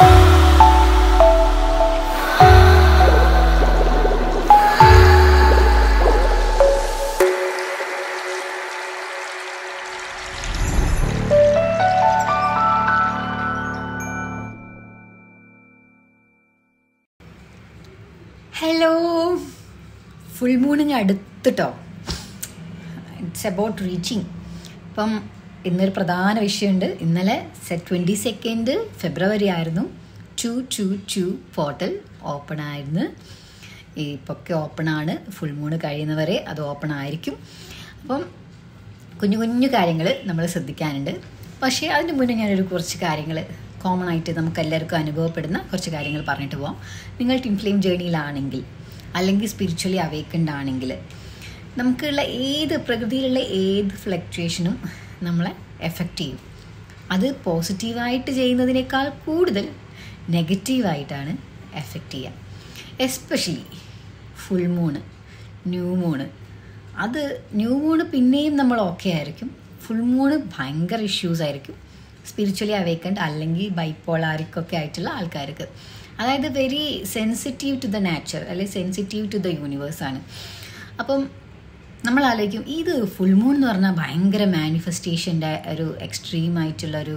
Hello full മൂണിന് അടുത്തിട്ടോ it's about reaching ഇപ്പം ഇന്നൊരു പ്രധാന വിഷയമുണ്ട്. ഇന്നലെ ട്വന്റി സെക്കൻഡ് ഫെബ്രുവരി ആയിരുന്നു two two two portal open ആയിരുന്നു. ഇപ്പൊക്കെ ഓപ്പൺ ആണ്. ഫുൾ മൂൺ കഴിയുന്നവരെ അത് ഓപ്പൺ ആയിരിക്കും. അപ്പം കുഞ്ഞു കുഞ്ഞു കാര്യങ്ങൾ നമ്മൾ ശ്രദ്ധിക്കാനുണ്ട്. പക്ഷേ അതിന് മുന്നേ ഞാനൊരു കുറച്ച് കാര്യങ്ങൾ കോമൺ ആയിട്ട് നമുക്ക് എല്ലാവർക്കും അനുഭവപ്പെടുന്ന കുറച്ച് കാര്യങ്ങൾ പറഞ്ഞിട്ട് പോവാം. നിങ്ങൾ ടിംഫ്ലെയിം ജേണിയിലാണെങ്കിൽ അല്ലെങ്കിൽ സ്പിരിച്വലി അവേക്കൻഡ് ആണെങ്കിൽ നമുക്കുള്ള ഏത് പ്രകൃതിയിലുള്ള ഏത് ഫ്ലക്ച്വേഷനും നമ്മളെ എഫക്റ്റ് ചെയ്യും. അത് പോസിറ്റീവായിട്ട് ചെയ്യുന്നതിനേക്കാൾ കൂടുതൽ നെഗറ്റീവായിട്ടാണ് എഫക്റ്റ് ചെയ്യുക. Especially full moon new moon അത് ന്യൂ മൂണ് പിന്നെയും നമ്മൾ ഓക്കെ ആയിരിക്കും. ഫുൾ മൂണ് ഭയങ്കര ഇഷ്യൂസ് ആയിരിക്കും. സ്പിരിച്വലി അവേക്കൻഡ് അല്ലെങ്കിൽ ബൈപ്പോളാരിക്കൊക്കെ ആയിട്ടുള്ള ആൾക്കാർക്ക്. അതായത് very sensitive to the nature അല്ലെങ്കിൽ സെൻസിറ്റീവ് ടു ദ യൂണിവേഴ്സാണ് അപ്പം നമ്മൾ ആലോചിക്കും ഇത് ഫുൾ മൂൺ എന്ന് പറഞ്ഞാൽ ഭയങ്കര മാനിഫെസ്റ്റേഷന്റെ ഒരു എക്സ്ട്രീം ആയിട്ടുള്ളൊരു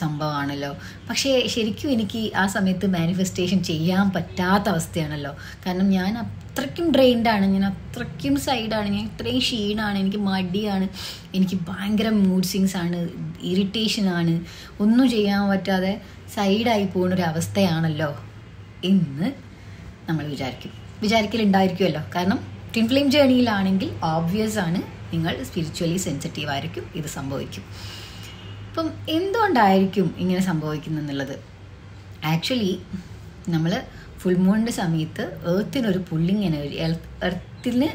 സംഭവമാണല്ലോ പക്ഷേ ശരിക്കും എനിക്ക് ആ സമയത്ത് മാനിഫെസ്റ്റേഷൻ ചെയ്യാൻ പറ്റാത്ത അവസ്ഥയാണല്ലോ. കാരണം ഞാൻ അത്രയ്ക്കും ഡ്രെയിൻഡാണ് ഞാൻ അത്രയ്ക്കും സൈഡാണ് ഞാൻ ഇത്രയും ക്ഷീണാണ് എനിക്ക് മടിയാണ് എനിക്ക് ഭയങ്കര മൂഡ് സിങ്സ് ആണ് ഇറിറ്റേഷനാണ് ഒന്നും ചെയ്യാൻ പറ്റാതെ സൈഡായി പോകുന്ന ഒരു അവസ്ഥയാണല്ലോ എന്ന് നമ്മൾ വിചാരിക്കും. വിചാരിക്കലുണ്ടായിരിക്കുമല്ലോ കാരണം ട്വിൻ ഫ്ലെയിം ജേണിയിലാണെങ്കിൽ ഓബ്വിയസ് ആണ്. നിങ്ങൾ സ്പിരിച്വലി സെൻസിറ്റീവ് ആയിരിക്കും. ഇത് സംഭവിക്കും. അപ്പം എന്തുകൊണ്ടായിരിക്കും ഇങ്ങനെ സംഭവിക്കുന്നെന്നുള്ളത് ആക്ച്വലി നമ്മൾ ഫുൾ മൂണിന്റെ സമയത്ത് ഏർത്തിനൊരു പുള്ളിങ് എനർജി എർത്തിന്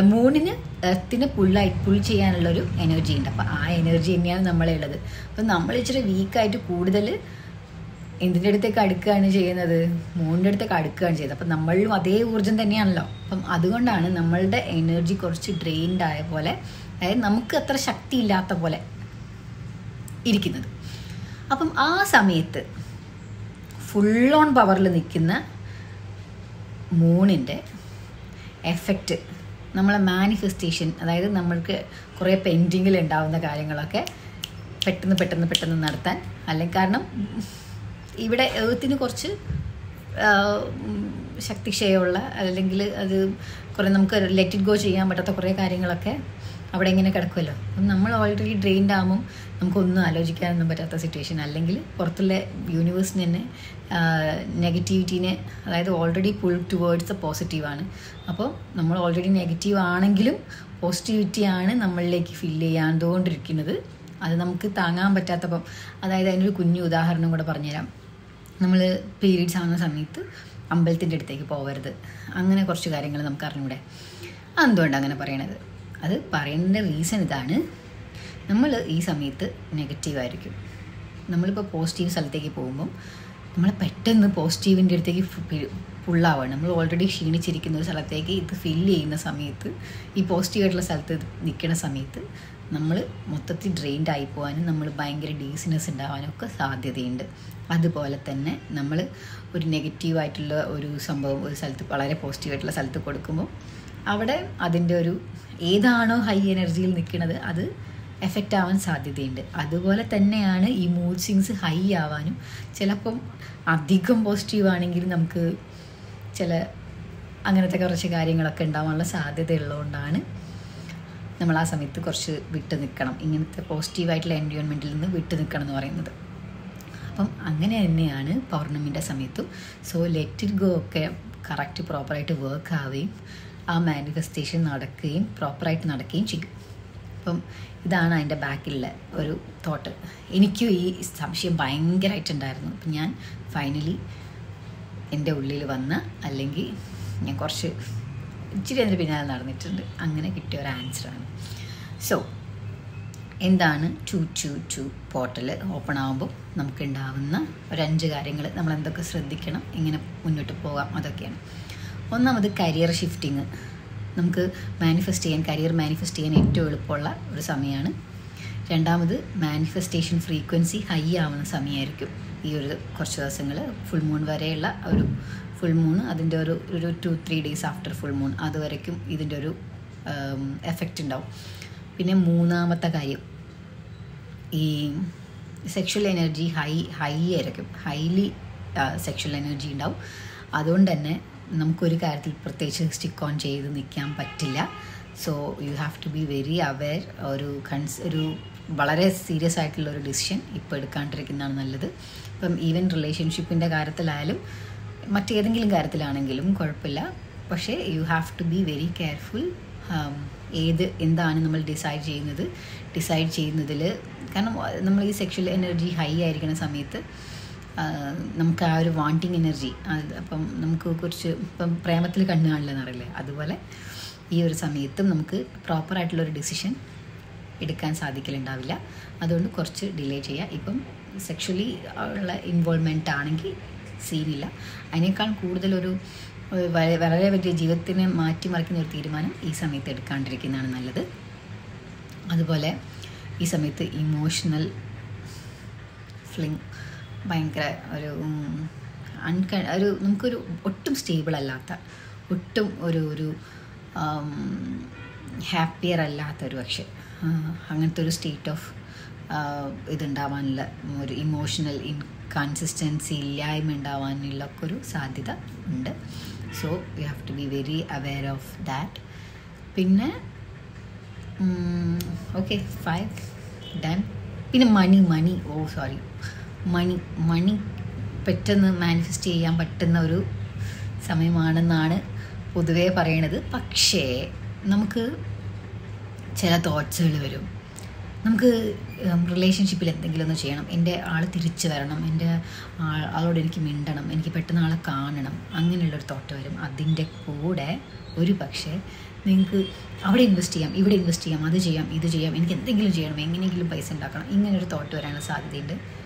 മൂണിന് എർത്തിന് പുള്ളായി പുൾ ചെയ്യാനുള്ളൊരു എനർജി ഉണ്ട്. അപ്പോൾ ആ എനർജി തന്നെയാണ് നമ്മളെ ഉള്ളത്. അപ്പം നമ്മൾ ഇച്ചിരി വീക്കായിട്ട് കൂടുതൽ എന്തിന്റെ അടുത്തേക്ക് അടുക്കുകയാണ് ചെയ്യുന്നത്? മൂണിന്റെ അടുത്തേക്ക് അടുക്കുകയാണ് ചെയ്യുന്നത്. അപ്പം നമ്മളിലും അതേ ഊർജം തന്നെയാണല്ലോ. അപ്പം അതുകൊണ്ടാണ് നമ്മളുടെ എനർജി കുറച്ച് ഡ്രെയിൻഡ് ആയ പോലെ അതായത് നമുക്ക് അത്ര ശക്തി ഇല്ലാത്ത പോലെ ഇരിക്കുന്നത്. അപ്പം ആ സമയത്ത് ഫുൾ ഓൺ പവറിൽ നിൽക്കുന്ന മൂണിന്റെ എഫക്റ്റ് നമ്മളെ മാനിഫെസ്റ്റേഷൻ അതായത് നമ്മൾക്ക് കുറേ പെൻഡിങ്ങിൽ ഉണ്ടാവുന്ന കാര്യങ്ങളൊക്കെ പെട്ടെന്ന് പെട്ടെന്ന് പെട്ടെന്ന് നടത്താൻ അല്ലെങ്കിൽ കാരണം ഇവിടെ എഴുത്തിന് കുറച്ച് ശക്തിക്ഷയമുള്ള അല്ലെങ്കിൽ അത് കുറേ നമുക്ക് ലെറ്റ് ഇറ്റ് ഗോ ചെയ്യാൻ പറ്റാത്ത കുറേ കാര്യങ്ങളൊക്കെ അവിടെ ഇങ്ങനെ കിടക്കുമല്ലോ അപ്പം നമ്മൾ ഓൾറെഡി ഡ്രെയിൻഡ് ആകുമ്പം നമുക്കൊന്നും ആലോചിക്കാനൊന്നും പറ്റാത്ത സിറ്റുവേഷൻ അല്ലെങ്കിൽ പുറത്തുള്ള യൂണിവേഴ്സിന് തന്നെ നെഗറ്റിവിറ്റീനെ അതായത് ഓൾറെഡി പുൾ ടുവേർഡ്സ് പോസിറ്റീവാണ് അപ്പോൾ നമ്മൾ ഓൾറെഡി നെഗറ്റീവ് ആണെങ്കിലും പോസിറ്റിവിറ്റിയാണ് നമ്മളിലേക്ക് ഫില്ല് ചെയ്യാണ്ടുകൊണ്ടിരിക്കുന്നത് അത് നമുക്ക് താങ്ങാൻ പറ്റാത്തപ്പം അതായത് അതിനൊരു കുഞ്ഞു ഉദാഹരണം കൂടെ പറഞ്ഞുതരാം. നമ്മൾ പീരീഡ്സ് ആവുന്ന സമയത്ത് അമ്പലത്തിന്റെ അടുത്തേക്ക് പോകരുത് അങ്ങനെ കുറച്ച് കാര്യങ്ങൾ നമുക്ക് അറിഞ്ഞൂടെ എന്തുകൊണ്ട് അങ്ങനെ പറയണത്? അത് പറയുന്ന റീസൺ ഇതാണ്. നമ്മൾ ഈ സമയത്ത് നെഗറ്റീവായിരിക്കും നമ്മളിപ്പോൾ പോസിറ്റീവ് സ്ഥലത്തേക്ക് പോകുമ്പം നമ്മൾ പെട്ടെന്ന് പോസിറ്റീവിന്റെ അടുത്തേക്ക് ഫുള്ളാവാണ് നമ്മൾ ഓൾറെഡി ക്ഷീണിച്ചിരിക്കുന്ന ഒരു സ്ഥലത്തേക്ക് ഇത് ഫില്ല് ചെയ്യുന്ന സമയത്ത് ഈ പോസിറ്റീവ് ആയിട്ടുള്ള സ്ഥലത്ത് നിൽക്കുന്ന സമയത്ത് നമ്മൾ മൊത്തത്തിൽ ഡ്രെയിൻഡ് ആയി പോകാനും നമ്മൾ ഭയങ്കര ഡീസിനെസ് ഉണ്ടാവാനും ഒക്കെ സാധ്യതയുണ്ട്. അതുപോലെ തന്നെ നമ്മൾ ഒരു നെഗറ്റീവായിട്ടുള്ള ഒരു സംഭവം ഒരു സ്ഥലത്ത് വളരെ പോസിറ്റീവായിട്ടുള്ള സ്ഥലത്ത് കൊടുക്കുമ്പോൾ അവിടെ അതിന്റെ ഒരു ഏതാണോ ഹൈ എനർജിയിൽ നിൽക്കുന്നത് അത് എഫക്റ്റ് ആവാൻ സാധ്യതയുണ്ട്. അതുപോലെ തന്നെയാണ് ഈ മൂഡ് സ്വിങ്സ് ഹൈ ആവാനും ചിലപ്പം അധികം പോസിറ്റീവ് ആണെങ്കിൽ നമുക്ക് ചില അങ്ങനത്തെ കുറച്ച് കാര്യങ്ങളൊക്കെ ഉണ്ടാവാനുള്ള സാധ്യത ഉള്ളതുകൊണ്ടാണ് നമ്മൾ ആ സമയത്ത് കുറച്ച് വിട്ട് നിൽക്കണം. ഇങ്ങനത്തെ പോസിറ്റീവായിട്ടുള്ള എൻവയോൺമെന്റിൽ നിന്ന് വിട്ട് നിൽക്കണം എന്ന് പറയുന്നത്. അപ്പം അങ്ങനെ തന്നെയാണ് പൗർണമിന്റെ സമയത്തും. സോ ലെറ്റ് ഗോ ഒക്കെ കറക്റ്റ് പ്രോപ്പറായിട്ട് വർക്ക് ആവുകയും ആ മാനിഫെസ്റ്റേഷൻ നടക്കുകയും പ്രോപ്പറായിട്ട് നടക്കുകയും ചെയ്യും. അപ്പം ഇതാണ് അതിന്റെ ബാക്കിലുള്ള ഒരു തോട്ട് എനിക്കും ഈ സംശയം ഭയങ്കരമായിട്ടുണ്ടായിരുന്നു അപ്പം ഞാൻ ഫൈനലി എന്റെ ഉള്ളിൽ വന്ന അല്ലെങ്കിൽ ഞാൻ കുറച്ച് ഇച്ചിരി അതിന്റെ പിന്നാലെ നടന്നിട്ടുണ്ട്. അങ്ങനെ കിട്ടിയ ഒരു ആൻസറാണ് സോ എന്താണ് two two two portal open ആകുമ്പോൾ നമുക്കുണ്ടാവുന്ന ഒരഞ്ച് കാര്യങ്ങൾ. നമ്മൾ എന്തൊക്കെ ശ്രദ്ധിക്കണം എങ്ങനെ മുന്നോട്ട് പോകാം അതൊക്കെയാണ്. ഒന്നാമത് കരിയർ ഷിഫ്റ്റിങ് നമുക്ക് മാനിഫെസ്റ്റ് ചെയ്യാൻ കരിയർ മാനിഫെസ്റ്റ് ചെയ്യാൻ ഏറ്റവും എളുപ്പമുള്ള ഒരു സമയമാണ്. രണ്ടാമത് മാനിഫെസ്റ്റേഷൻ ഫ്രീക്വൻസി ഹൈ ആവുന്ന സമയമായിരിക്കും. ഈ ഒരു കുറച്ച് ദിവസങ്ങൾ ഫുൾ മൂൺ വരെയുള്ള ഒരു ഫുൾ മൂൺ അതിന്റെ ഒരു ഒരു two three days after full moon അതുവരയ്ക്കും ഇതിന്റെ ഒരു എഫക്റ്റ് ഉണ്ടാവും. പിന്നെ മൂന്നാമത്തെ കാര്യം ഈ സെക്ഷൽ എനർജി ഹൈ ഹൈ ആയിരിക്കും. ഹൈലി സെക്ഷൽ എനർജി ഉണ്ടാവും. അതുകൊണ്ട് തന്നെ നമുക്കൊരു കാര്യത്തിൽ പ്രത്യേകിച്ച് സ്റ്റിക്ക് ഓൺ ചെയ്ത് നിൽക്കാൻ പറ്റില്ല. So you have to be very aware ഒരു കൺസ് ഒരു വളരെ സീരിയസ് ആയിട്ടുള്ള ഒരു ഡിസിഷൻ ഇപ്പോൾ എടുക്കാണ്ടിരിക്കുന്നതാണ് നല്ലത്. ഇപ്പം ഈവൻ റിലേഷൻഷിപ്പിന്റെ കാര്യത്തിലായാലും മറ്റേതെങ്കിലും കാര്യത്തിലാണെങ്കിലും കുഴപ്പമില്ല. പക്ഷേ you have to be very careful ഏത് എന്താണ് നമ്മൾ ഡിസൈഡ് ചെയ്യുന്നത്. ഡിസൈഡ് ചെയ്യുന്നതിൽ കാരണം നമ്മൾ ഈ സെക്ഷൽ എനർജി ഹൈ ആയിരിക്കുന്ന സമയത്ത് നമുക്ക് ആ ഒരു വാണ്ടിങ് എനർജി അപ്പം നമുക്ക് കുറച്ച് ഇപ്പം പ്രേമത്തിൽ കണ്ണു കാണില്ലെന്നറിയില്ലേ അതുപോലെ ഈ ഒരു സമയത്തും നമുക്ക് പ്രോപ്പറായിട്ടുള്ളൊരു ഡിസിഷൻ എടുക്കാൻ സാധിക്കലുണ്ടാവില്ല. അതുകൊണ്ട് കുറച്ച് ഡിലേ ചെയ്യുക ഇപ്പം സെക്ഷലി ഉള്ള ഇൻവോൾവ്മെന്റ് ആണെങ്കിൽ സീനില്ല അതിനേക്കാൾ കൂടുതലൊരു വളരെ വലിയ ജീവിതത്തിനെ മാറ്റിമറിക്കുന്ന ഒരു തീരുമാനം ഈ സമയത്ത് എടുക്കാണ്ടിരിക്കുന്നതാണ് നല്ലത്. അതുപോലെ ഈ സമയത്ത് ഇമോഷണൽ ഫ്ലിങ് ഭയങ്കര ഒരു അൺക ഒരു നമുക്കൊരു ഒട്ടും സ്റ്റേബിൾ അല്ലാത്ത ഒട്ടും ഒരു ഒരു ഹാപ്പിയർ അല്ലാത്തൊരു പക്ഷെ അങ്ങനത്തെ ഒരു സ്റ്റേറ്റ് ഓഫ് ഇതുണ്ടാവാനുള്ള ഒരു ഇമോഷണൽ ഇൻകൺസിസ്റ്റൻസി ഇല്ലായ്മ ഉണ്ടാവാനുള്ള ഒക്കെ ഒരു സാധ്യത ഉണ്ട്. So you have to be very aware of that പിന്നെ ഓക്കെ ഫൈവ് ഡൺ പിന്നെ മണി മണി ഓ സോറി മണി മണി പെട്ടെന്ന് മാനിഫെസ്റ്റ് ചെയ്യാൻ പറ്റുന്ന ഒരു സമയമാണെന്നാണ് പൊതുവേ പറയണത്. പക്ഷേ നമുക്ക് ചില തോട്ട്സുകൾ വരും. നമുക്ക് റിലേഷൻഷിപ്പിൽ എന്തെങ്കിലും ഒന്ന് ചെയ്യണം. എന്റെ ആൾ തിരിച്ചു വരണം. എന്റെ ആൾ ആളോട് എനിക്ക് മിണ്ടണം. എനിക്ക് പെട്ടെന്ന് ആളെ കാണണം. അങ്ങനെയുള്ളൊരു തോട്ട് വരും. അതിന്റെ കൂടെ ഒരു പക്ഷേ നിങ്ങൾക്ക് അവിടെ ഇൻവെസ്റ്റ് ചെയ്യാം ഇവിടെ ഇൻവെസ്റ്റ് ചെയ്യാം അത് ചെയ്യാം ഇത് ചെയ്യാം എനിക്ക് എന്തെങ്കിലും ചെയ്യണം എങ്ങനെയെങ്കിലും പൈസ ഉണ്ടാക്കണം ഇങ്ങനൊരു തോട്ട് വരാനുള്ള സാധ്യതയുണ്ട്.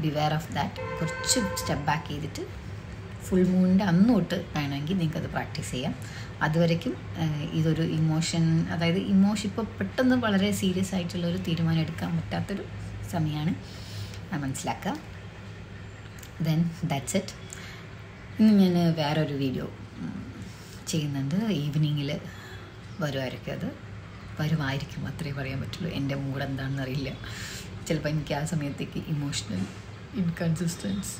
ബിവെയർ ഓഫ് ദാറ്റ് കുറച്ച് സ്റ്റെപ്പ് ബാക്ക് ചെയ്തിട്ട് ഫുൾ മൂണിന്റെ അന്ന് തൊട്ട് വേണമെങ്കിൽ നിങ്ങൾക്കത് പ്രാക്ടീസ് ചെയ്യാം. അതുവരയ്ക്കും ഇതൊരു ഇമോഷൻ അതായത് ഇമോഷൻ ഇപ്പോൾ പെട്ടെന്ന് വളരെ സീരിയസ് ആയിട്ടുള്ള ഒരു തീരുമാനം എടുക്കാൻ പറ്റാത്തൊരു സമയമാണ് മനസ്സിലാക്കുക ദെൻ ദാറ്റ്സ് ഇറ്റ് ഇന്ന് ഞാൻ വേറൊരു വീഡിയോ ചെയ്യുന്നുണ്ട്. ഈവനിങ്ങിൽ വരുമായിരിക്കും അത്. വരുമായിരിക്കും അത്രേ പറയാൻ പറ്റുള്ളൂ. എന്റെ മൂഡ് എന്താണെന്ന് അറിയില്ല ചിലപ്പോൾ എനിക്ക് ആ സമയത്തേക്ക് ഇമോഷണൽ ഇൻകൺസിസ്റ്റൻസ്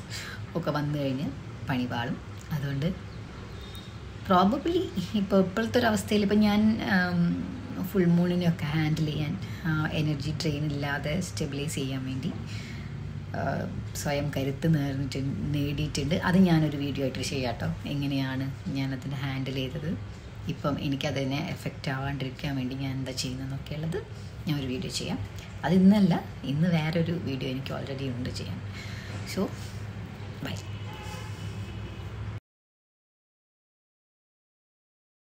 ഒക്കെ വന്നു കഴിഞ്ഞ് പണി പാളും അതുകൊണ്ട് പ്രോബബ്ലി ഇപ്പോൾ ഇപ്പോഴത്തെ ഒരു അവസ്ഥയിൽ ഇപ്പം ഞാൻ ഫുൾ മൂണിനെയൊക്കെ ഹാൻഡിൽ ചെയ്യാൻ എനർജി ഡ്രെയിൻ ഇല്ലാതെ സ്റ്റെബിലൈസ് ചെയ്യാൻ വേണ്ടി സ്വയം കരുത്ത് നേർന്നിട്ട് നേടിയിട്ടുണ്ട്. അത് ഞാനൊരു വീഡിയോ ആയിട്ട് ചെയ്യാം കേട്ടോ എങ്ങനെയാണ് ഞാനതിന് ഹാൻഡിൽ ചെയ്തത്. ഇപ്പം എനിക്കതിനെ എഫക്റ്റ് ആവാണ്ടിരിക്കാൻ വേണ്ടി ഞാൻ എന്താ ചെയ്യുന്നതെന്നൊക്കെ ഉള്ളത് ഞാൻ ഒരു വീഡിയോ ചെയ്യാം. അത് ഇന്നല്ല ഇന്ന് വേറൊരു വീഡിയോ എനിക്ക് ഓൾറെഡി ഉണ്ട് ചെയ്യാൻ. So by